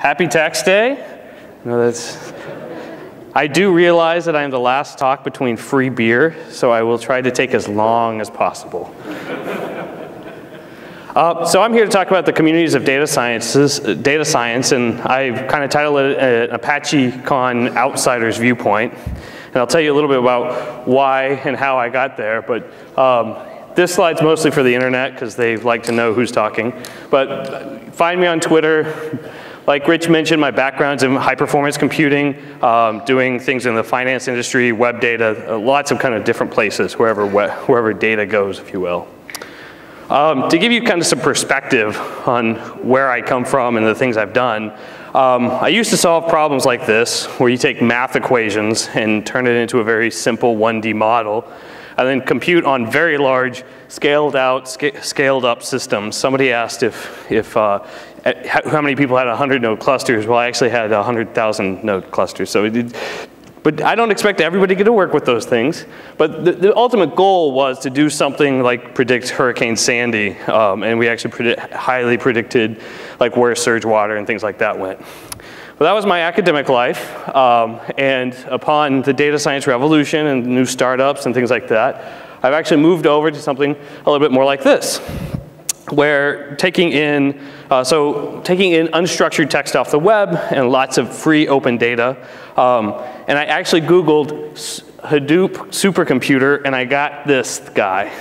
Happy Tax Day. No, that's. I do realize that I am the last talk between free beer, so I will try to take as long as possible. Uh, so I'm here to talk about the communities of data sciences, uh, data science, and I've kind of titled it an ApacheCon Outsider's Viewpoint. And I'll tell you a little bit about why and how I got there, but um, this slide's mostly for the internet because they like to know who's talking. But find me on Twitter. Like Rich mentioned, my background's in high performance computing, um, doing things in the finance industry, web data, uh, lots of kind of different places, wherever, wherever data goes, if you will. Um, to give you kind of some perspective on where I come from and the things I've done, um, I used to solve problems like this, where you take math equations and turn it into a very simple 1D model, and then compute on very large, scaled out, sca scaled up systems. Somebody asked if, if uh, how many people had 100 node clusters. Well, I actually had 100,000 node clusters. So it, but I don't expect everybody to get to work with those things. But the, the ultimate goal was to do something like predict Hurricane Sandy, um, and we actually highly predicted like where surge water and things like that went. Well, that was my academic life, um, and upon the data science revolution and new startups and things like that, I've actually moved over to something a little bit more like this, where taking in, uh, so taking in unstructured text off the web and lots of free open data, um, and I actually Googled Hadoop supercomputer and I got this guy.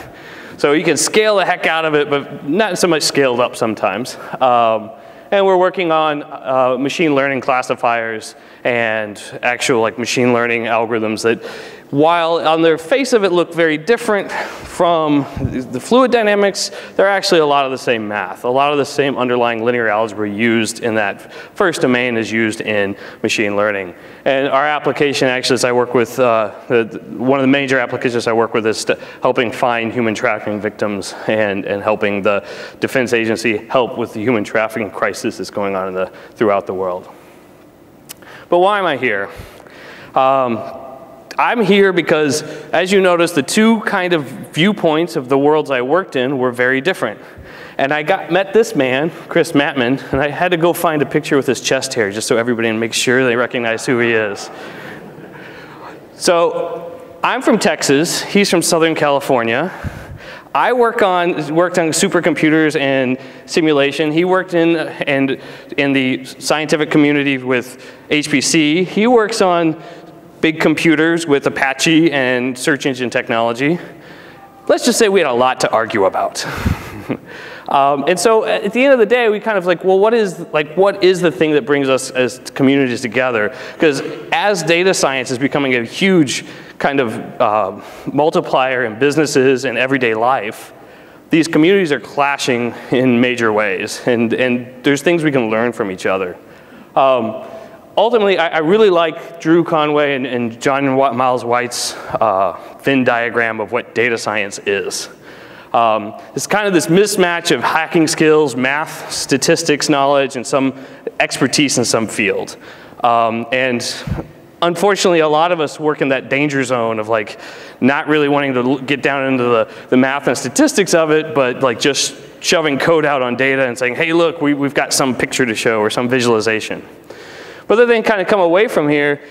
So you can scale the heck out of it, but not so much scaled up sometimes. Um, and we're working on uh, machine learning classifiers and actual like machine learning algorithms that while on their face of it look very different from the fluid dynamics, they're actually a lot of the same math. A lot of the same underlying linear algebra used in that first domain is used in machine learning. And our application actually, as I work with, uh, the, one of the major applications I work with is helping find human trafficking victims and, and helping the defense agency help with the human trafficking crisis that's going on in the, throughout the world. But why am I here? Um, I'm here because, as you notice, the two kind of viewpoints of the worlds I worked in were very different. And I got, met this man, Chris Mattmann, and I had to go find a picture with his chest hair just so everybody can make sure they recognize who he is. So I'm from Texas, he's from Southern California. I work on, worked on supercomputers and simulation. He worked in, and in the scientific community with HPC. He works on big computers with Apache and search engine technology. Let's just say we had a lot to argue about. um, and so at the end of the day, we kind of like, well, what is, like, what is the thing that brings us as communities together? Because as data science is becoming a huge kind of uh, multiplier in businesses and everyday life, these communities are clashing in major ways. And, and there's things we can learn from each other. Um, ultimately, I, I, really like Drew Conway and, and John Myles White's uh, Venn diagram of what data science is. Um, it's kind of this mismatch of hacking skills, math, statistics knowledge, and some expertise in some field. Um, and unfortunately, a lot of us work in that danger zone of like not really wanting to get down into the, the math and statistics of it, but like just shoving code out on data and saying, hey, look, we, we've got some picture to show or some visualization. But the thing kind of come away from here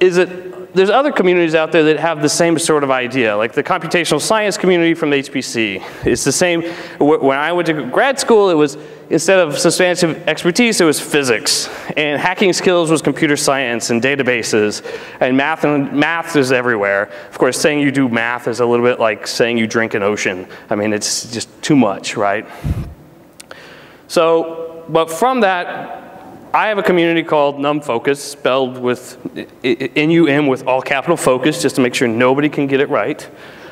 is that there's other communities out there that have the same sort of idea, like the computational science community from HPC. It's the same, when I went to grad school, it was, instead of substantive expertise, it was physics. And hacking skills was computer science and databases. And math, and math is everywhere. Of course, saying you do math is a little bit like saying you drink an ocean. I mean, it's just too much, right? So, but from that, I have a community called NumFocus, spelled with N-U-M with all capital focus, just to make sure nobody can get it right.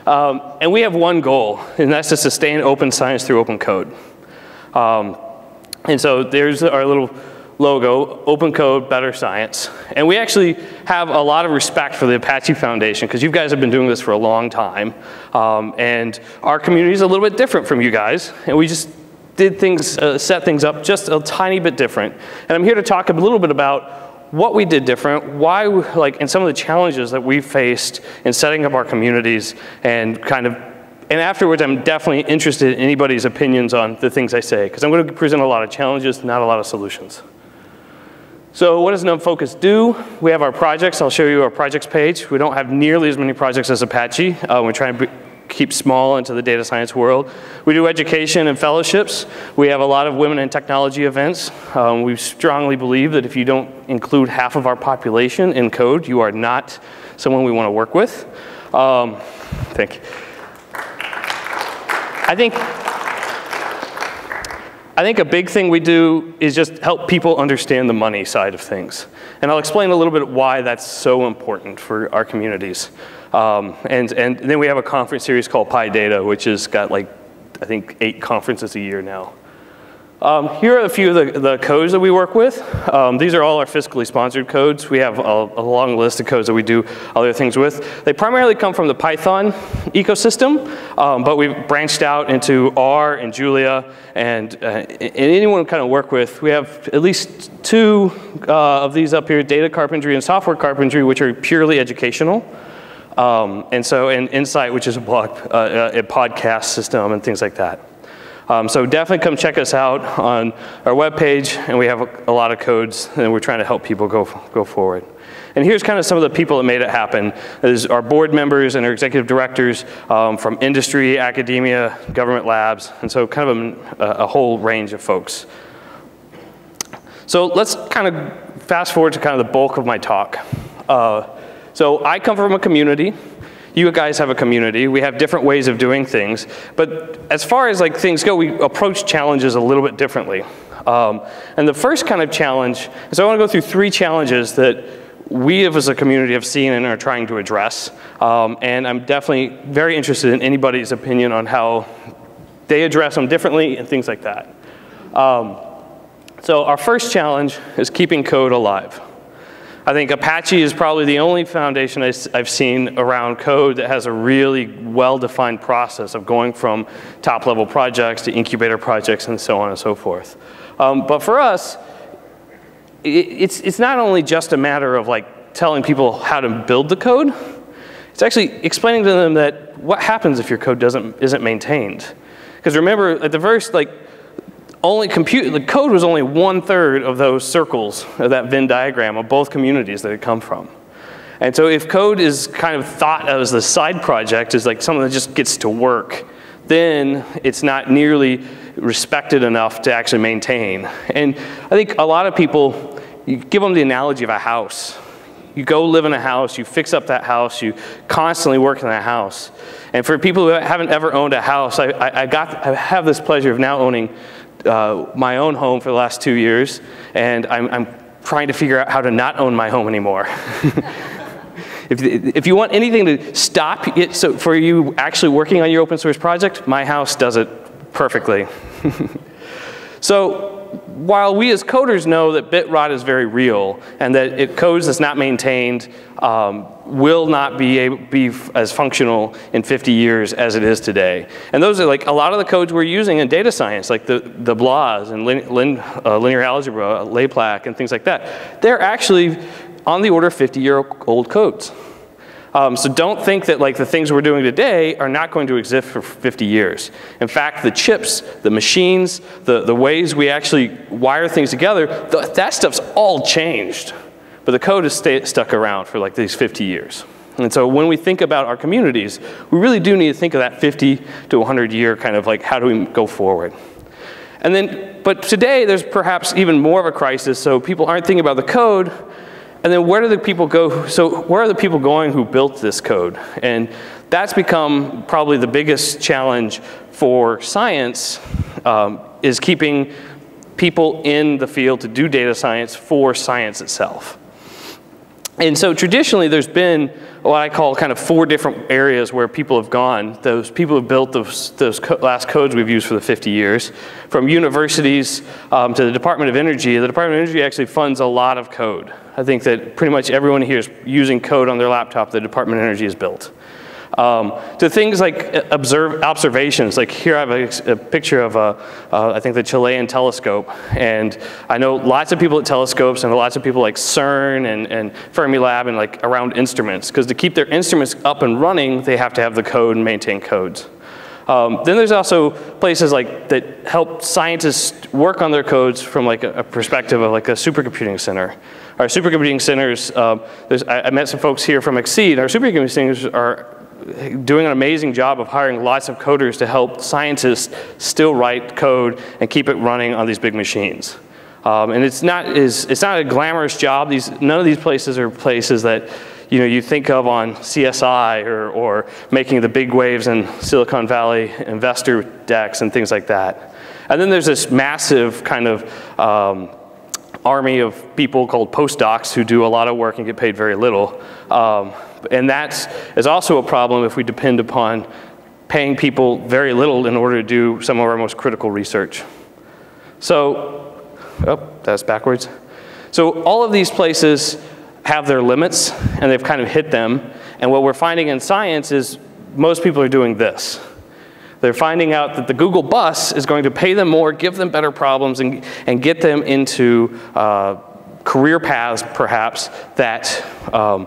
Um, and we have one goal, and that's to sustain open science through open code. Um, and so there's our little logo, open code, better science. And we actually have a lot of respect for the Apache Foundation because you guys have been doing this for a long time. Um, and our community is a little bit different from you guys. And we just did things, uh, set things up just a tiny bit different. And I'm here to talk a little bit about what we did different, why, we, like, and some of the challenges that we faced in setting up our communities and kind of, and afterwards I'm definitely interested in anybody's opinions on the things I say, because I'm going to present a lot of challenges, not a lot of solutions. So what does NumFocus do? We have our projects. I'll show you our projects page. We don't have nearly as many projects as Apache. Uh, we're trying to keep small into the data science world. We do education and fellowships. We have a lot of women in technology events. Um, we strongly believe that if you don't include half of our population in code, you are not someone we want to work with. Um, thank you. I think I think a big thing we do is just help people understand the money side of things. And I'll explain a little bit why that's so important for our communities. Um, and, and then we have a conference series called PyData, which has got like, I think, eight conferences a year now. Um, here are a few of the, the codes that we work with. Um, these are all our fiscally sponsored codes. We have a, a, long list of codes that we do other things with. They primarily come from the Python ecosystem, um, but we've branched out into R and Julia and, uh, and anyone kind of work with. We have at least two uh, of these up here, data carpentry and software carpentry, which are purely educational. Um, and so, and Insight, which is a, blog, uh, a podcast system and things like that. Um, so definitely come check us out on our webpage, and we have a, a, lot of codes, and we're trying to help people go, go forward. And here's kind of some of the people that made it happen. There's our board members and our executive directors um, from industry, academia, government labs, and so kind of a, a whole range of folks. So let's kind of fast forward to kind of the bulk of my talk. Uh, so I come from a community you guys have a community. We have different ways of doing things. But as far as like things go, we approach challenges a little bit differently. Um, and the first kind of challenge is I want to go through three challenges that we as a community have seen and are trying to address. Um, and I'm definitely very interested in anybody's opinion on how they address them differently and things like that. Um, so our first challenge is keeping code alive. I think Apache is probably the only foundation I've seen around code that has a really well-defined process of going from top-level projects to incubator projects and so on and so forth. Um, but for us, it's, it's not only just a matter of like telling people how to build the code, it's actually explaining to them that what happens if your code doesn't, isn't maintained. Because remember, at the first, like, only compute, the code was only one third of those circles of that Venn diagram of both communities that it come from. And so if code is kind of thought of as the side project, is like something that just gets to work, then it's not nearly respected enough to actually maintain. And I think a lot of people, you give them the analogy of a house. You go live in a house, you fix up that house, you constantly work in that house. And for people who haven't ever owned a house, I, I, I got, I have this pleasure of now owning uh, my own home for the last two years, and I'm, I'm trying to figure out how to not own my home anymore. if, if you want anything to stop it so for you actually working on your open source project, my house does it perfectly. so while we as coders know that bit rot is very real and that it codes that's not maintained um, will not be, able, be as functional in 50 years as it is today. And those are like a lot of the codes we're using in data science, like the, the BLAS and lin, lin, uh, linear algebra, LAPACK, and things like that. They're actually on the order of 50 year old codes. Um, so don't think that like the things we're doing today are not going to exist for 50 years. In fact, the chips, the machines, the, the ways we actually wire things together, the, that stuff's all changed. But the code has stuck around for like these 50 years. And so when we think about our communities, we really do need to think of that 50 to 100 year kind of like how do we go forward. And then, but today there's perhaps even more of a crisis, so people aren't thinking about the code, and then where do the people go? So where are the people going who built this code? And that's become probably the biggest challenge for science um, is keeping people in the field to do data science for science itself. And so traditionally there's been what I call kind of four different areas where people have gone. Those people have built those, those co last codes we've used for the 50 years. From universities um, to the Department of Energy. The Department of Energy actually funds a lot of code. I think that pretty much everyone here is using code on their laptop the Department of Energy has built. Um, to things like uh, observe, observations, like here I have a, a picture of, a, uh, I think the Chilean telescope, and I know lots of people at telescopes and lots of people like CERN and, and Fermilab and like around instruments, because to keep their instruments up and running, they have to have the code and maintain codes. Um, then there's also places like that help scientists work on their codes from like a, a perspective of like a supercomputing center. Our supercomputing centers, um, I, I, met some folks here from XSEDE. Our supercomputing centers are doing an amazing job of hiring lots of coders to help scientists still write code and keep it running on these big machines. Um, and it's not, is, it's not a glamorous job. These, none of these places are places that you know, you think of on CSI or, or making the big waves in Silicon Valley investor decks and things like that. And then there's this massive kind of um, army of people called postdocs who do a lot of work and get paid very little. Um, and that is also a problem if we depend upon paying people very little in order to do some of our most critical research. So, oh, that's backwards. So all of these places have their limits and they've kind of hit them. And what we're finding in science is most people are doing this. They're finding out that the Google bus is going to pay them more, give them better problems, and, and get them into uh, career paths, perhaps, that um,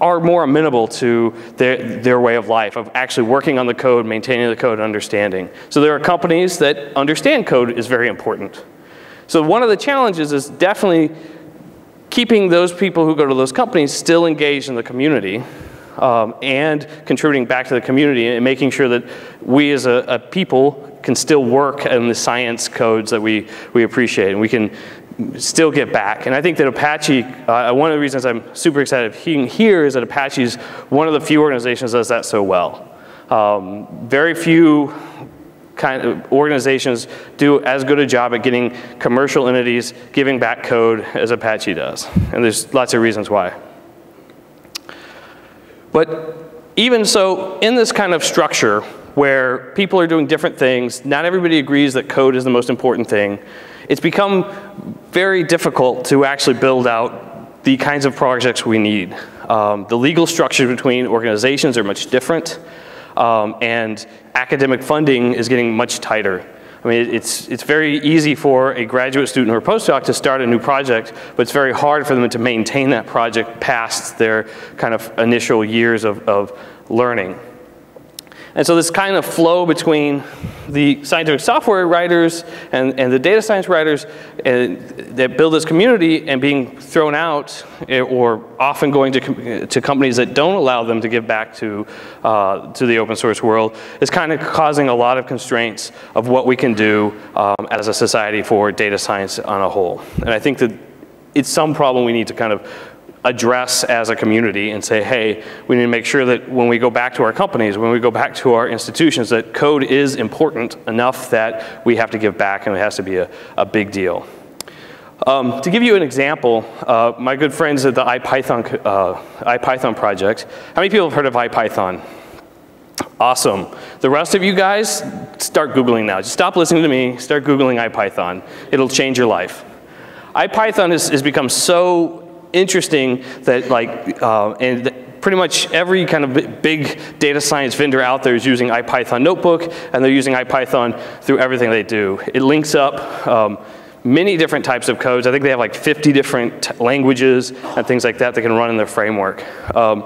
are more amenable to their, their way of life, of actually working on the code, maintaining the code, understanding. So there are companies that understand code is very important. So one of the challenges is definitely keeping those people who go to those companies still engaged in the community um, and contributing back to the community and making sure that we as a, a, people can still work in the science codes that we, we appreciate and we can still get back. And I think that Apache, uh, one of the reasons I'm super excited being here is that Apache is one of the few organizations that does that so well. Um, very few kind of organizations do as good a job at getting commercial entities giving back code as Apache does. And there's lots of reasons why. But even so, in this kind of structure where people are doing different things, not everybody agrees that code is the most important thing, it's become very difficult to actually build out the kinds of projects we need. Um, the legal structure between organizations are much different um, and academic funding is getting much tighter. I mean, it's, it's very easy for a graduate student or postdoc to start a new project, but it's very hard for them to maintain that project past their kind of initial years of, of learning. And so this kind of flow between the scientific software writers and, and the data science writers uh, that build this community and being thrown out eh, or often going to, to companies that don't allow them to give back to, uh, to the open source world is kind of causing a lot of constraints of what we can do um, as a society for data science on a whole. And I think that it's some problem we need to kind of address as a community and say, hey, we need to make sure that when we go back to our companies, when we go back to our institutions, that code is important enough that we have to give back and it has to be a, a big deal. Um, to give you an example, uh, my good friends at the IPython, uh, IPython project, how many people have heard of IPython? Awesome. The rest of you guys, start Googling now. Just stop listening to me, start Googling IPython. It'll change your life. IPython has, has become so interesting that like, uh, and pretty much every kind of big data science vendor out there is using IPython Notebook, and they're using IPython through everything they do. It links up um, many different types of codes. I think they have like 50 different languages and things like that that can run in their framework. Um,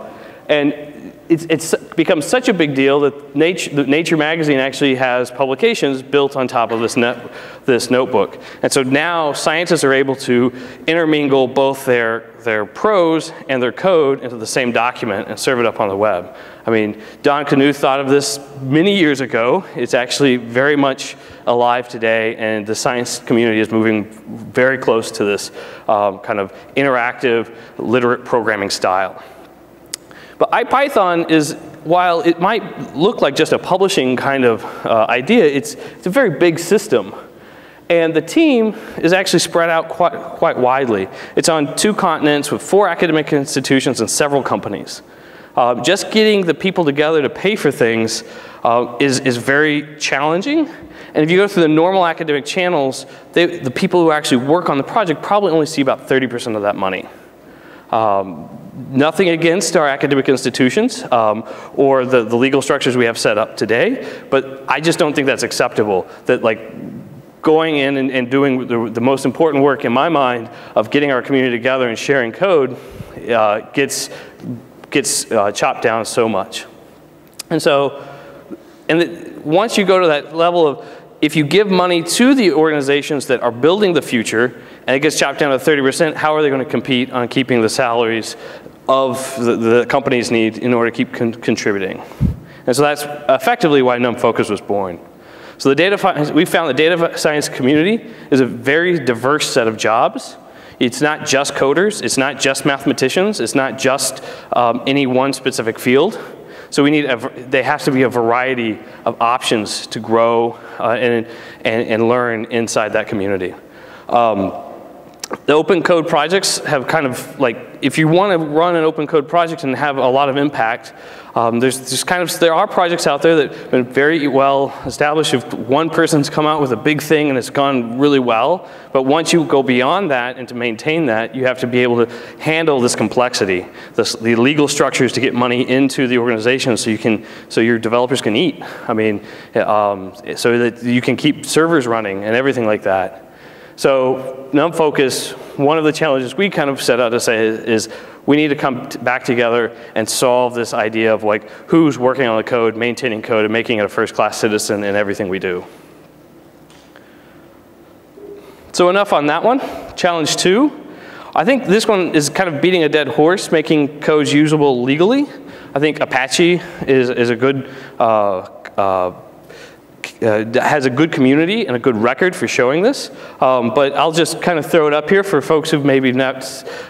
and it's, it's become such a big deal that Nature, Nature magazine actually has publications built on top of this, net, this notebook. And so now scientists are able to intermingle both their, their prose and their code into the same document and serve it up on the web. I mean, Don Knuth thought of this many years ago. It's actually very much alive today, and the science community is moving very close to this um, kind of interactive, literate programming style. But IPython is, while it might look like just a publishing kind of uh, idea, it's, it's a very big system. And the team is actually spread out quite, quite widely. It's on two continents with four academic institutions and several companies. Uh, just getting the people together to pay for things uh, is, is very challenging. And if you go through the normal academic channels, they, the people who actually work on the project probably only see about 30% of that money. Um, nothing against our academic institutions um, or the, the legal structures we have set up today, but I just don't think that's acceptable. That like going in and, and doing the, the, most important work in my mind of getting our community together and sharing code uh, gets, gets uh, chopped down so much. And so, and the, once you go to that level of, if you give money to the organizations that are building the future, and it gets chopped down to 30%, how are they going to compete on keeping the salaries of the, the companies need in order to keep con contributing? And so that's effectively why NumFocus was born. So the data, we found the data science community is a very diverse set of jobs. It's not just coders, it's not just mathematicians, it's not just um, any one specific field. So we need, a, they have to be a variety of options to grow uh, and, and, and, learn inside that community. Um, the open code projects have kind of like, if you want to run an open code project and have a lot of impact, um, there's just kind of, there are projects out there that have been very well established. If one person's come out with a big thing and it's gone really well, but once you go beyond that and to maintain that, you have to be able to handle this complexity, this, the legal structures to get money into the organization so you can, so your developers can eat. I mean, um, so that you can keep servers running and everything like that. So NumFocus, one of the challenges we kind of set out to say is, we need to come back together and solve this idea of like who's working on the code, maintaining code, and making it a first-class citizen in everything we do. So enough on that one. Challenge two. I think this one is kind of beating a dead horse, making codes usable legally. I think Apache is, is a good uh, uh, uh, has a good community and a good record for showing this. Um, but I'll just kind of throw it up here for folks who maybe not,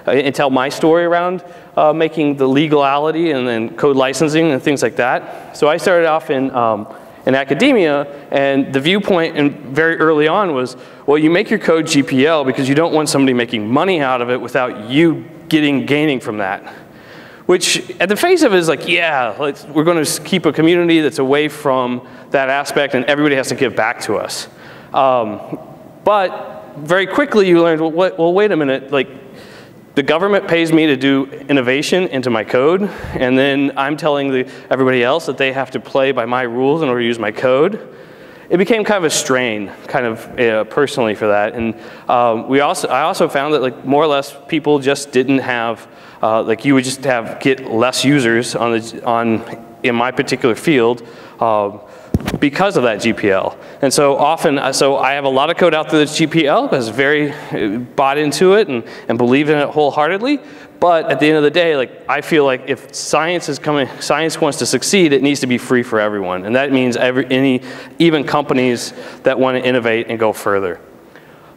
uh, and tell my story around uh, making the legality and then code licensing and things like that. So I started off in, um, in academia, and the viewpoint in very early on was, well, you make your code GPL because you don't want somebody making money out of it without you getting gaining from that which at the face of it is like, yeah, we're going to keep a community that's away from that aspect and everybody has to give back to us. Um, but very quickly you learned, well, what, well, wait a minute, like the government pays me to do innovation into my code, and then I'm telling the, everybody else that they have to play by my rules in order to use my code. It became kind of a strain, kind of uh, personally for that. And um, we also, I also found that like more or less people just didn't have uh, like you would just have get less users on the on in my particular field uh, because of that GPL. And so often, uh, so I have a lot of code out there that's GPL because very uh, bought into it and, and believe in it wholeheartedly. But at the end of the day, like I feel like if science is coming, science wants to succeed, it needs to be free for everyone, and that means every any even companies that want to innovate and go further.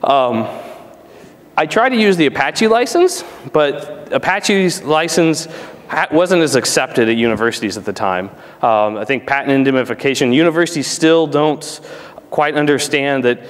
Um, I tried to use the Apache license, but Apache's license wasn't as accepted at universities at the time. Um, I think patent indemnification, universities still don't quite understand that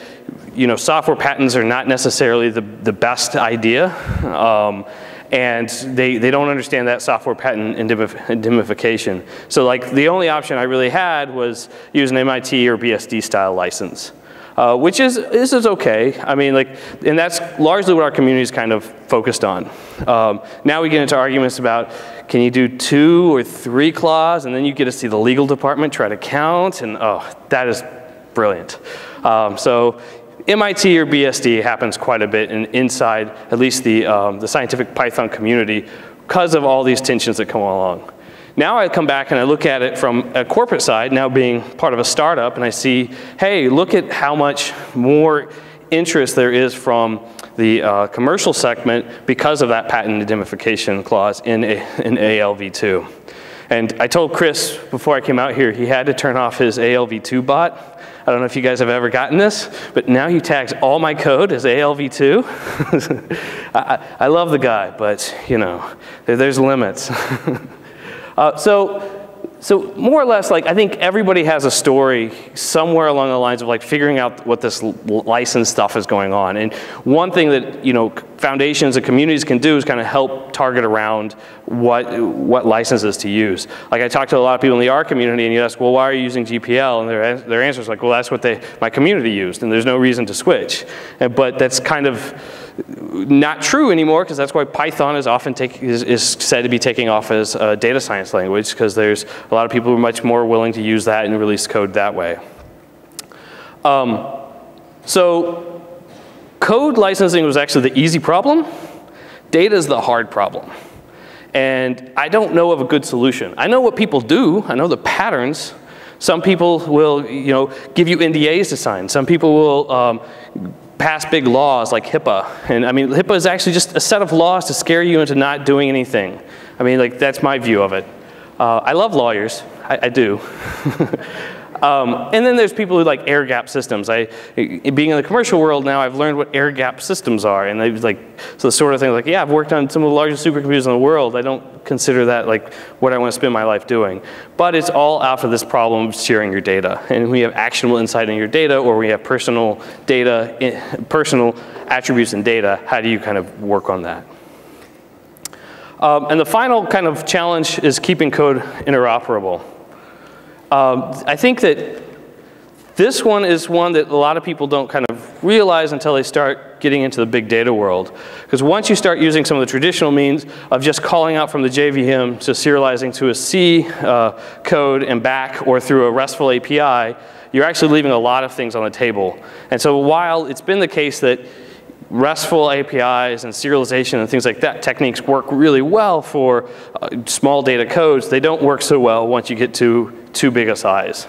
you know, software patents are not necessarily the, the best idea. Um, and they, they don't understand that software patent indemnification. So like the only option I really had was use an MIT or BSD style license uh, which is, this is okay. I mean, like, and that's largely what our community is kind of focused on. Um, now we get into arguments about can you do two or three clause, and then you get to see the legal department try to count, and oh, that is brilliant. Um, so MIT or BSD happens quite a bit in, inside at least the, um, the scientific Python community because of all these tensions that come along. Now I come back and I look at it from a corporate side, now being part of a startup, and I see, hey, look at how much more interest there is from the uh, commercial segment because of that patent indemnification clause in, a, in ALv2. And I told Chris before I came out here, he had to turn off his ALv2 bot. I don't know if you guys have ever gotten this, but now he tags all my code as ALv2. I, I, love the guy, but you know, there, there's limits. Uh, so, so more or less, like I think everybody has a story somewhere along the lines of like figuring out what this license stuff is going on. And one thing that you know foundations and communities can do is kind of help target around what what licenses to use. Like I talked to a lot of people in the R community, and you ask, well, why are you using GPL? And their their answer is like, well, that's what they my community used, and there's no reason to switch. And, but that's kind of not true anymore because that's why Python is often take, is, is, said to be taking off as a data science language because there's a lot of people who are much more willing to use that and release code that way. Um, so code licensing was actually the easy problem. Data is the hard problem. And I don't know of a good solution. I know what people do. I know the patterns. Some people will, you know, give you NDAs to sign. Some people will um, pass big laws like HIPAA. And I mean, HIPAA is actually just a set of laws to scare you into not doing anything. I mean, like, that's my view of it. Uh, I love lawyers, I, I do. Um, and then there's people who like air gap systems. I, being in the commercial world now, I've learned what air gap systems are. And they like, so the sort of thing like, yeah, I've worked on some of the largest supercomputers in the world. I don't consider that like what I want to spend my life doing. But it's all of this problem of sharing your data. And we have actionable insight in your data or we have personal data, eh, personal attributes in data. How do you kind of work on that? Um, and the final kind of challenge is keeping code interoperable. Um, I think that this one is one that a lot of people don't kind of realize until they start getting into the big data world. Because once you start using some of the traditional means of just calling out from the JVM to serializing to a C uh, code and back or through a RESTful API, you're actually leaving a lot of things on the table. And so while it's been the case that RESTful APIs and serialization and things like that techniques work really well for uh, small data codes. They don't work so well once you get to too big a size.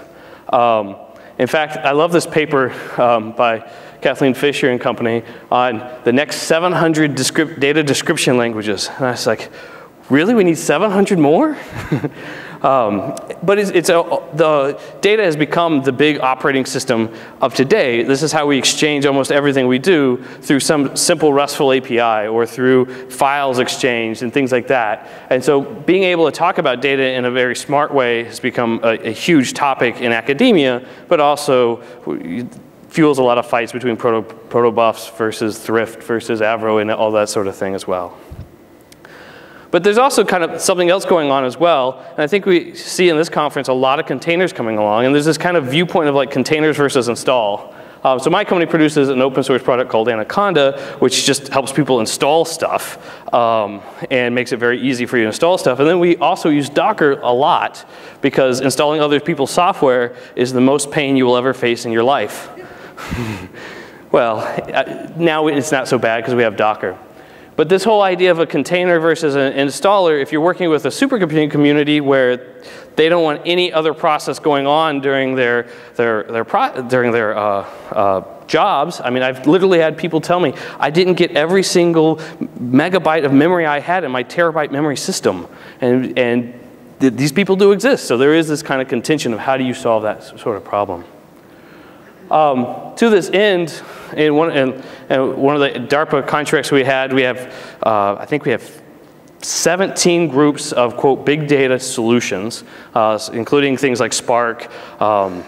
Um, in fact, I love this paper um, by Kathleen Fisher and company on the next 700 descript data description languages. And I was like, really, we need 700 more? Um, but it's, it's a, the data has become the big operating system of today. This is how we exchange almost everything we do through some simple RESTful API or through files exchange and things like that. And so being able to talk about data in a very smart way has become a, a huge topic in academia, but also fuels a lot of fights between proto, protobufs versus thrift versus Avro and all that sort of thing as well. But there's also kind of something else going on as well. And I think we see in this conference a lot of containers coming along. And there's this kind of viewpoint of like containers versus install. Um, so my company produces an open source product called Anaconda, which just helps people install stuff um, and makes it very easy for you to install stuff. And then we also use Docker a lot because installing other people's software is the most pain you will ever face in your life. well, uh, now it's not so bad because we have Docker. But this whole idea of a container versus an installer, if you're working with a supercomputing community where they don't want any other process going on during their, their, their during their uh, uh, jobs. I mean, I've literally had people tell me, I didn't get every single megabyte of memory I had in my terabyte memory system. And, and th these people do exist. So there is this kind of contention of how do you solve that sort of problem. Um, to this end, in one, in, in one of the DARPA contracts we had, we have, uh, I think we have 17 groups of, quote, big data solutions, uh, including things like Spark, um,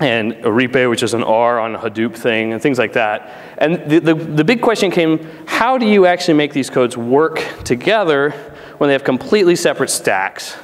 and RHIPE, which is an R on Hadoop thing, and things like that. And the, the, the, big question came, how do you actually make these codes work together when they have completely separate stacks?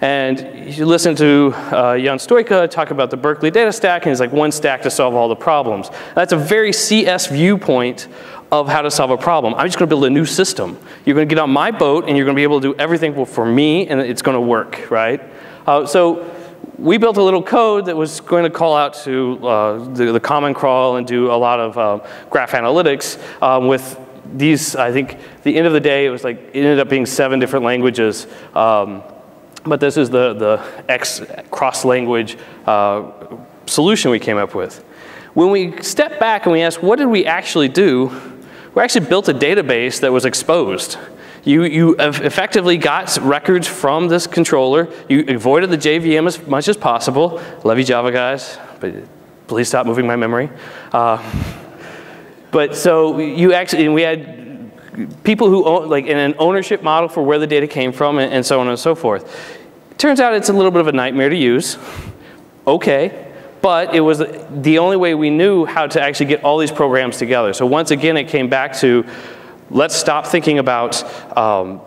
And you listen to uh, Ion Stoica talk about the Berkeley data stack, and he's like one stack to solve all the problems. That's a very CS viewpoint of how to solve a problem. I'm just going to build a new system. You're going to get on my boat, and you're going to be able to do everything for me, and it's going to work, right? Uh, so we built a little code that was going to call out to uh, the, the, common crawl and do a lot of uh, graph analytics um, with these, I think, the end of the day, it was like, it ended up being seven different languages. Um, but this is the, the X cross-language uh, solution we came up with. When we step back and we ask, what did we actually do? We actually built a database that was exposed. You, you effectively got records from this controller. You avoided the JVM as much as possible. Love you, Java guys, but please stop moving my memory. Uh, but so you actually, we had people who own, like in an ownership model for where the data came from and, and so on and so forth. Turns out it's a little bit of a nightmare to use. Okay, but it was the only way we knew how to actually get all these programs together. So once again, it came back to let's stop thinking about um,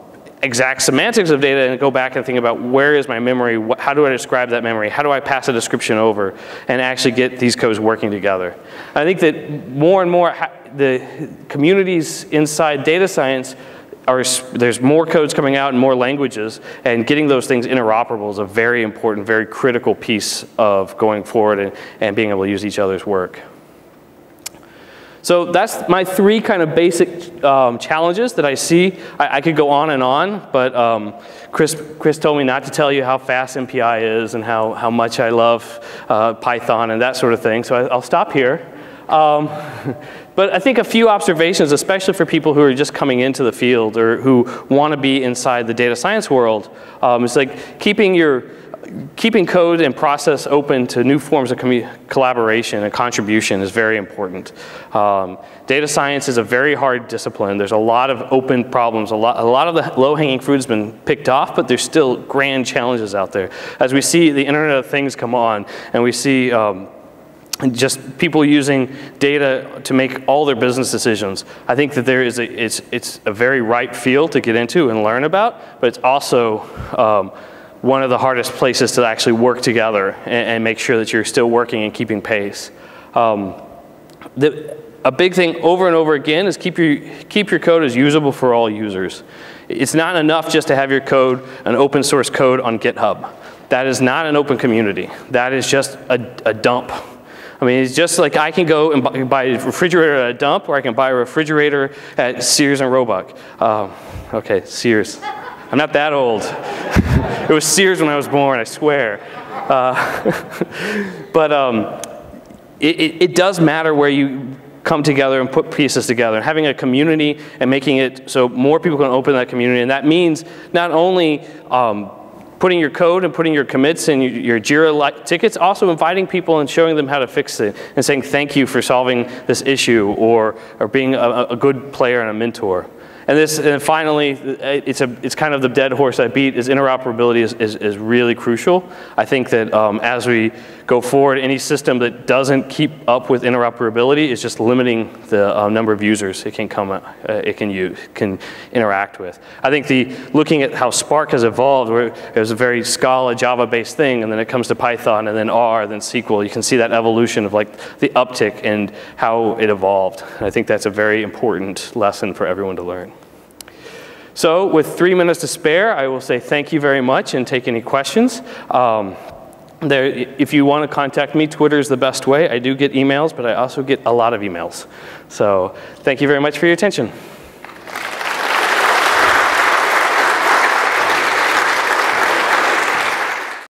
exact semantics of data and go back and think about where is my memory, how do I describe that memory, how do I pass a description over, and actually get these codes working together. I think that more and more the communities inside data science are, there's more codes coming out and more languages, and getting those things interoperable is a very important, very critical piece of going forward and, and being able to use each other's work. So that's my three kind of basic um, challenges that I see. I, I, could go on and on, but um, Chris, Chris told me not to tell you how fast MPI is and how, how much I love uh, Python and that sort of thing, so I, will stop here. Um, but I think a few observations, especially for people who are just coming into the field or who want to be inside the data science world, um, is like keeping your keeping code and process open to new forms of collaboration and contribution is very important. Um, data science is a very hard discipline. There's a lot of open problems. A lot, a lot of the low-hanging fruit has been picked off, but there's still grand challenges out there. As we see the Internet of Things come on, and we see um, just people using data to make all their business decisions. I think that there is a, it's, it's a very ripe field to get into and learn about, but it's also um, one of the hardest places to actually work together and, and make sure that you're still working and keeping pace. Um, the, a big thing over and over again is keep your, keep your code as usable for all users. It's not enough just to have your code, an open source code on GitHub. That is not an open community. That is just a, a dump. I mean, it's just like I can go and buy a refrigerator at a dump, or I can buy a refrigerator at Sears and Roebuck. Um, okay, Sears. I'm not that old. it was Sears when I was born, I swear. Uh, but um, it, it, it does matter where you come together and put pieces together. And having a community and making it so more people can open that community. And that means not only um, putting your code and putting your commits and your Jira tickets, also inviting people and showing them how to fix it and saying thank you for solving this issue or, or being a, a good player and a mentor. And this, and finally, it's, a, it's kind of the dead horse I beat, is interoperability is, is, is really crucial. I think that um, as we go forward, any system that doesn't keep up with interoperability is just limiting the uh, number of users it can come, uh, it can use, can interact with. I think the, looking at how Spark has evolved, where it was a very Scala, Java-based thing, and then it comes to Python, and then R, then SQL, you can see that evolution of like the uptick and how it evolved. And I think that's a very important lesson for everyone to learn. So with three minutes to spare, I will say thank you very much and take any questions. Um, there, if you want to contact me, Twitter is the best way. I do get emails, but I also get a lot of emails. So thank you very much for your attention.